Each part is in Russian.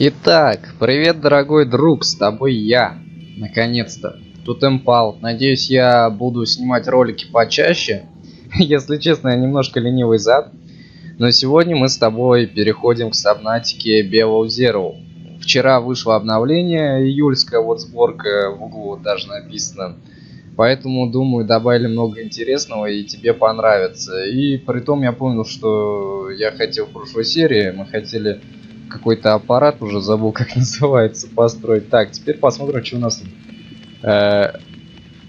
Итак, привет, дорогой друг, с тобой я. Наконец-то. Тут Импал. Надеюсь, я буду снимать ролики почаще. Если честно, я немножко ленивый зад. Но сегодня мы с тобой переходим к сабнатике Below Zero. Вчера вышло обновление, июльская вот сборка в углу даже написано. Поэтому, думаю, добавили много интересного и тебе понравится. И при том я понял, что я хотел в прошлой серии, мы хотели какой-то аппарат, уже забыл, как называется, построить. Так, теперь посмотрим, что у нас э,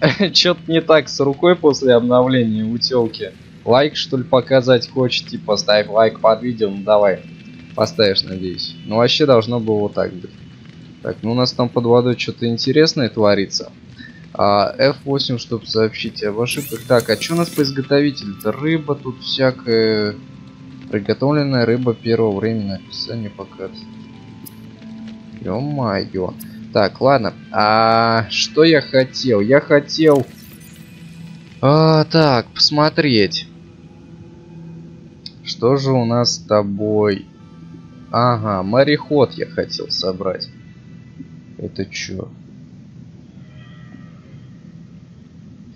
Что-то не так с рукой после обновления у. Лайк, что ли, показать хочет? Типа, ставь лайк под видео, ну давай. Поставишь, надеюсь. Ну, вообще должно было вот так быть. Так, ну у нас там под водой что-то интересное творится. А, F8, чтобы сообщить об ошибках. Так, а что у нас по изготовителю-то? Рыба тут всякая... Приготовленная рыба первого времени. Описание показывает. Ё-моё. Так, ладно. А что я хотел? Я хотел... А, так, посмотреть. Что же у нас с тобой? Ага, мореход я хотел собрать. Это чё?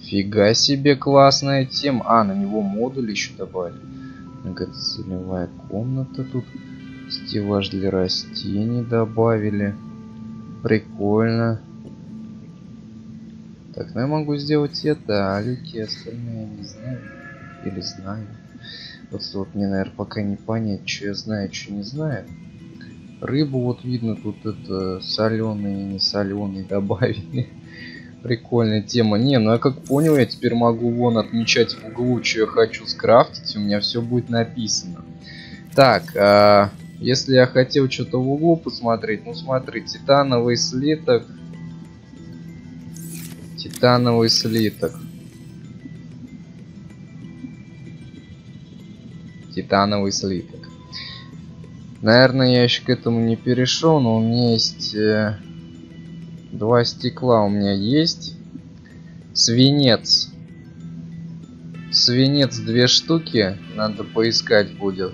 Фига себе классная тема. А, на него модуль еще добавили. Многоцелевая комната тут. Стеллаж для растений добавили. Прикольно. Так, ну я могу сделать это, а люки остальные я не знаю. Или знаю. Вот, вот мне, наверное, пока не понять, что я знаю, что не знаю. Рыбу вот видно, тут это соленый и не соленый добавили. Прикольная тема. Не, ну я как понял, я теперь могу вон отмечать в углу, что я хочу скрафтить. У меня все будет написано. Так, а, если я хотел что-то в углу посмотреть, ну смотри, титановый слиток. Титановый слиток. Титановый слиток. Наверное, я еще к этому не перешел, но у меня есть... Э, Два стекла у меня есть. Свинец. Свинец две штуки. Надо поискать будет.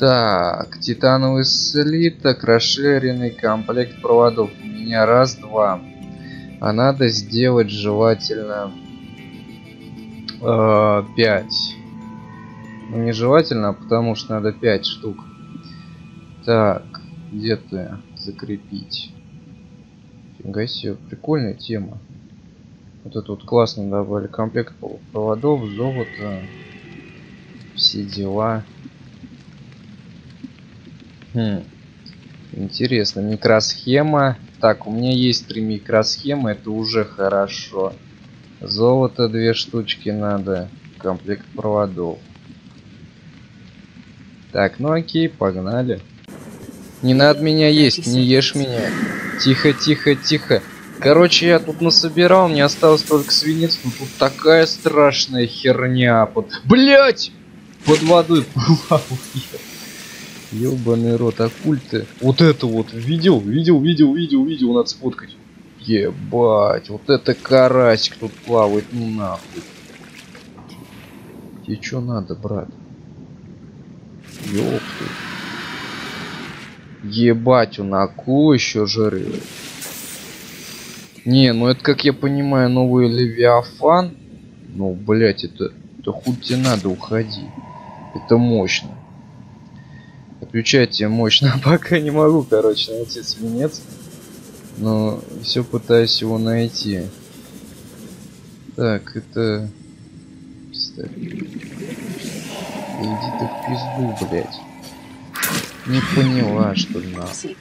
Так, титановый слиток, расширенный комплект проводов. У меня раз, два. А надо сделать желательно э, 5. Ну, не желательно, а потому что надо 5 штук. Так где ты закрепить. Фига себе, прикольная тема. Вот это вот классно добавили комплект проводов, золото, все дела. Хм. Интересно, микросхема. Так, у меня есть три микросхемы, это уже хорошо. Золото две штучки надо, комплект проводов. Так, ну окей, погнали. Не надо меня есть, не ешь меня. Тихо, тихо, тихо. Короче, я тут насобирал, мне осталось только свинец, но тут такая страшная херня под... Блять! Под водой плаваю. Ёбаный рот, оккульты. Вот это вот, видел, видел, видел, видел, видел, надо сфоткать. Ебать, вот это карасик тут плавает, ну нахуй. Тебе что надо, брат? Ёпты. Ебать, он акулу еще жрет. Не, ну это, как я понимаю, новый Левиафан. Ну, блять, это, это хуй тебе надо, уходи. Это мощно. Отвечайте мощно, пока не могу, короче, найти свинец. Но все пытаюсь его найти. Так, это... Иди ты в пизду, блядь. Не поняла, что нахуй.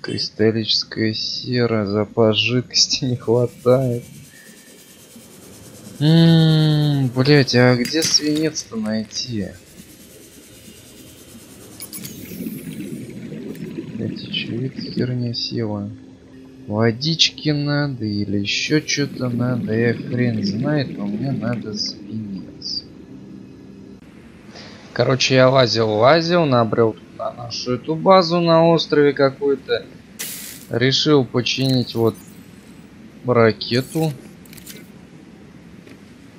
Кристаллическая сера, запас жидкости не хватает. Ммм, блять, а где свинец-то найти? Блять, очевидно, херня села. Водички надо или еще что-то надо, я хрен знает, но мне надо свинец. Короче, я лазил, лазил, набрел на нашу эту базу на острове какой-то. Решил починить вот ракету.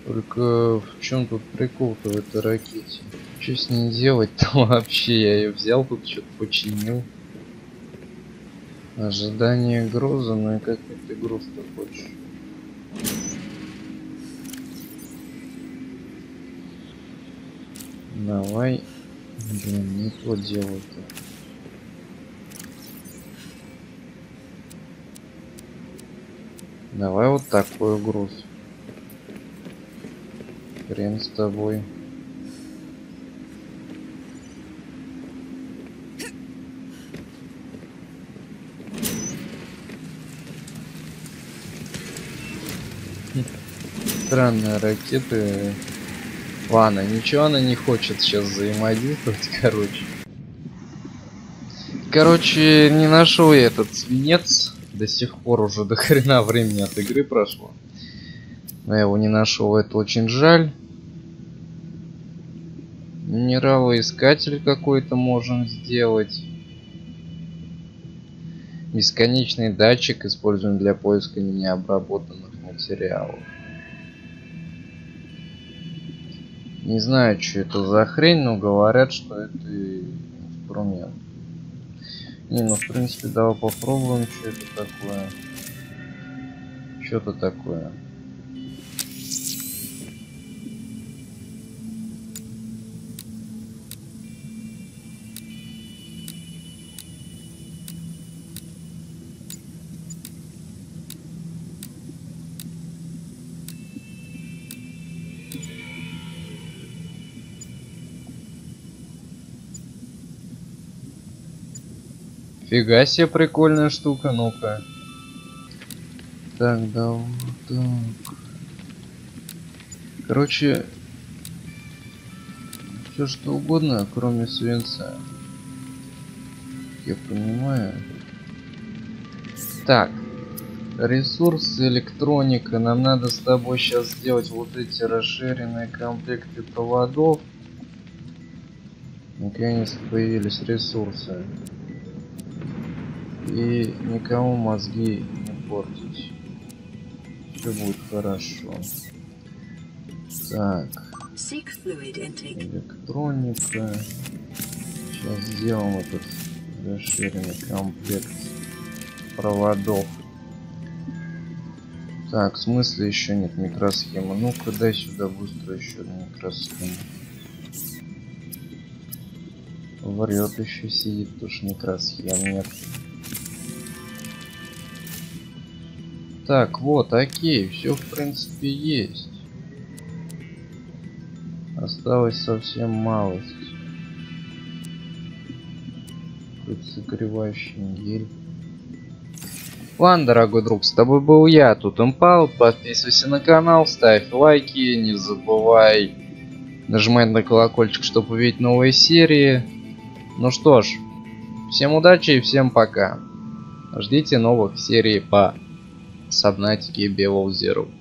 Только в чем тут прикол-то в этой ракете? Что с ней делать-то вообще? Я ее взял, тут что-то починил. Ожидание груза, ну и как ты груз-то хочешь? Давай. Блин, не то делаю-то. Давай вот такой груз. Хрен с тобой. Странные ракеты. Ладно, ничего она не хочет сейчас взаимодействовать, короче. Короче, не нашел я этот свинец. До сих пор уже до хрена времени от игры прошло. Но я его не нашел, это очень жаль. Минералоискатель какой-то можем сделать. Бесконечный датчик используем для поиска необработанных материалов. Не знаю, что это за хрень, но говорят, что это инструмент. Не, ну в принципе давай попробуем, что это такое. Что-то такое. Фига себе прикольная штука, ну-ка. Так, да, так. Короче, все что угодно, кроме свинца. Я понимаю. Так, ресурсы, электроника. Нам надо с тобой сейчас сделать вот эти расширенные комплекты проводов. Наконец появились ресурсы и никому мозги не портить. Все будет хорошо. Так. Электроника. Сейчас сделаем этот расширенный комплект проводов. Так, в смысле еще нет микросхемы? Ну-ка дай сюда быстро еще микросхему. Врет еще сидит, потому что микросхем нет. Так, вот, окей, все в принципе есть. Осталось совсем малость. Хоть согревающий гель. Ладно, дорогой друг, с тобой был я, тут Импал. Подписывайся на канал, ставь лайки, не забывай нажимать на колокольчик, чтобы увидеть новые серии. Ну что ж, всем удачи и всем пока. Ждите новых серий по Subnautica Below Zero.